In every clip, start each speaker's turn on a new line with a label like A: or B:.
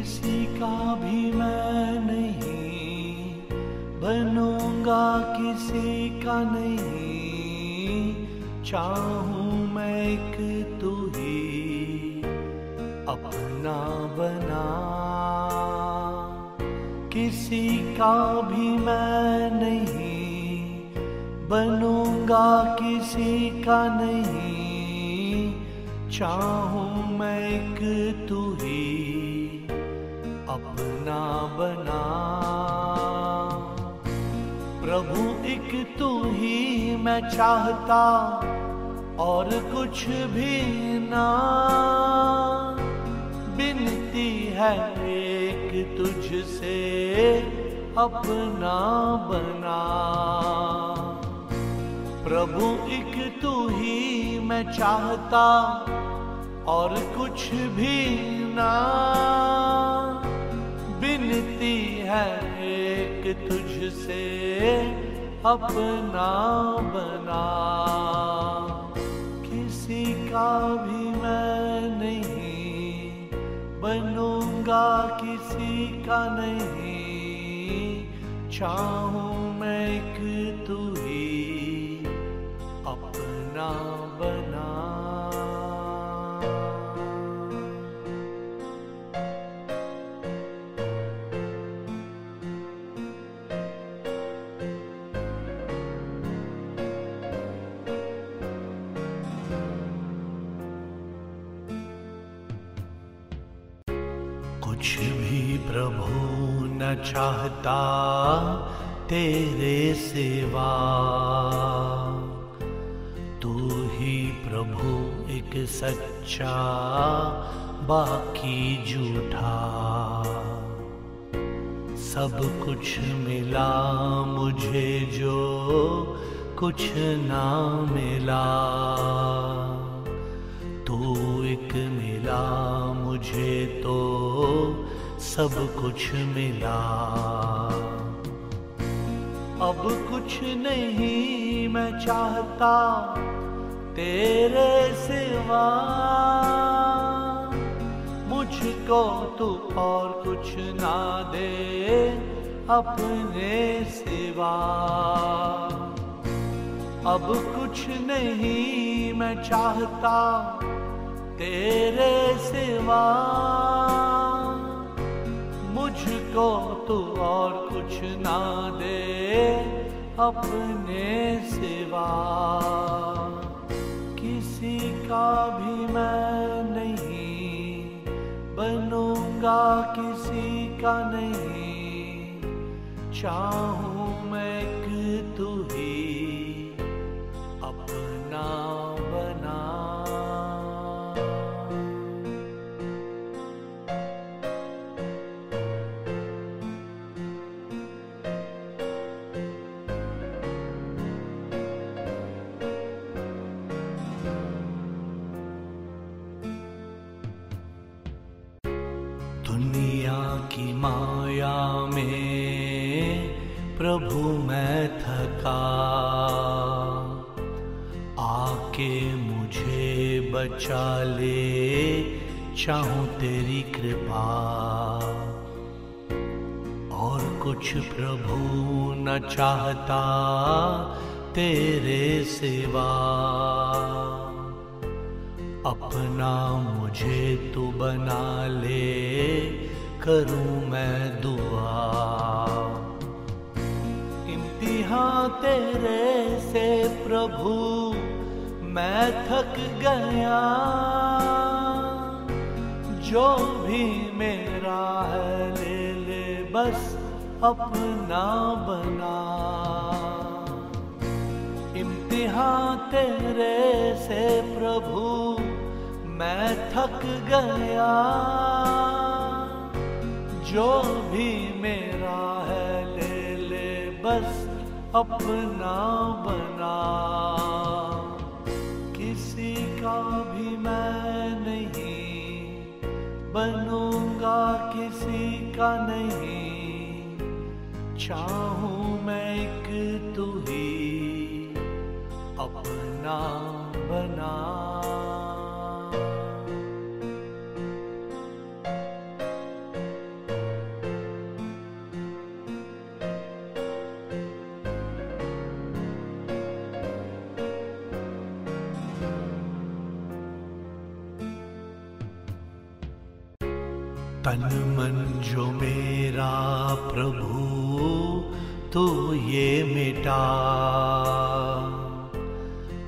A: किसी का भी मैं नहीं, बनूँगा किसी का नहीं। चाहूँ मैं एक तू ही, अपना बना। किसी का भी मैं नहीं, बनूँगा किसी का नहीं। चाहूँ मैं एक तू ही अपना बना। प्रभु, एक तू ही मैं चाहता और कुछ भी ना। बिनती है एक तुझसे अपना बना। प्रभु, एक तू ही मैं चाहता और कुछ भी ना। बिनती है एक तुझसे अपना बना। किसी का भी मैं नहीं, बनूँगा किसी का नहीं। चाहूँ कुछ भी प्रभु न चाहता तेरे सिवा। तू ही प्रभु एक सच्चा बाकी झूठा। सब कुछ मिला मुझे जो कुछ ना मिला। तू एक मुझे तो सब कुछ मिला। अब कुछ नहीं मैं चाहता तेरे सिवा। मुझको तू और कुछ ना दे अपने सिवा। अब कुछ नहीं मैं चाहता तेरे सिवा मुझको तू और कुछ ना दे अपने सिवा। किसी का भी मैं नहीं बनूँगा, किसी का नहीं। चाहूँ मैं तू माया में प्रभु मैं थका। आके मुझे बचा ले, चाहूँ तेरी कृपा। और कुछ प्रभु न चाहता तेरे सिवा। अपना मुझे तू बना ले करूँ मैं दुआ। इम्तिहान तेरे से प्रभु, मैं थक गया। जो भी मेरा है ले ले बस अपना बना। इम्तिहान तेरे से प्रभु, मैं थक गया। जो भी मेरा है, ले ले, बस अपना बना। किसी का भी मैं नहीं, बनूँगा किसी का नहीं। चाहूँ मैं एक तू ही, अपना बना। तन मन जो मेरा प्रभु तो ये मिटा।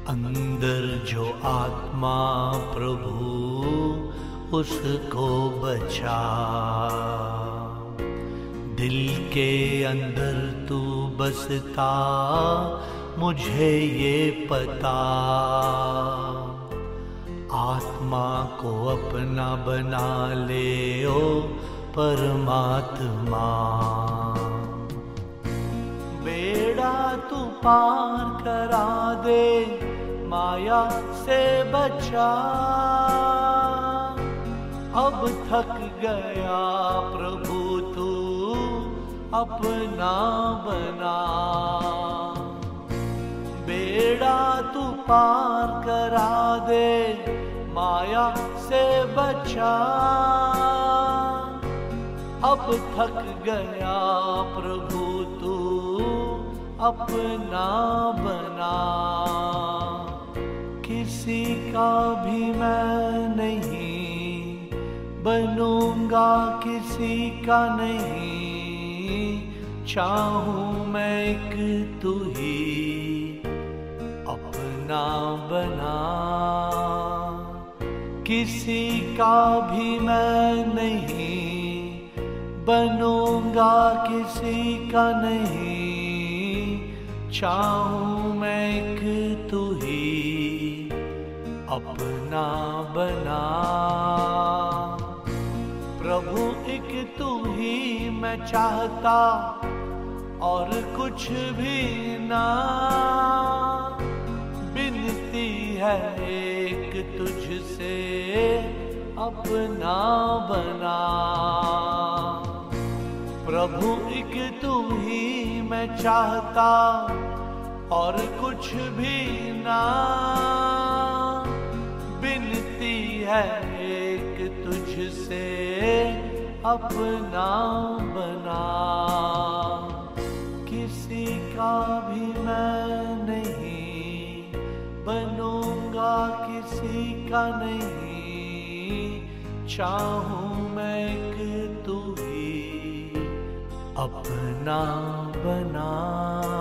A: अंदर जो आत्मा प्रभु, उसको बचा। दिल के अंदर तू बसता, मुझे ये पता। आत्मा को अपना बना ले ओ परमात्मा। बेड़ा तू पार करा दे, माया से बचा। अब थक गया प्रभु तू, अपना बना। बेड़ा तू पार करा दे, माया से बचा। अब थक गया प्रभु तू, अपना बना। किसी का भी मैं नहीं बनूँगा, किसी का नहीं। चाहूँ मैं एक तू ही, अपना बना। किसी का भी मैं नहीं बनूँगा किसी का नहीं। चाहूँ मैं एक तू ही, अपना बना। प्रभु, एक तू ही मैं चाहता और कुछ भी ना। बिनती है एक तुझसे अपना बना। प्रभु, एक तू ही मैं चाहता और कुछ भी ना। बिनती है एक तुझसे अपना बना। किसी का भी मैं नहीं बनूँगा, किसी का नहीं। चाहूँ मैं अपना बना।